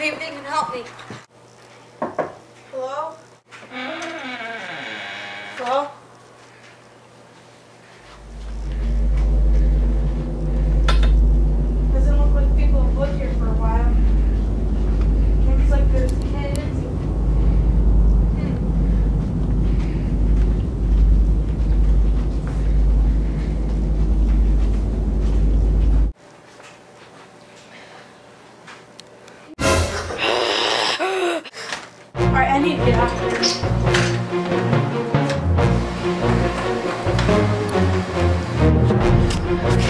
Come here, can help me. Hello? Hello? Are any need to get. Okay.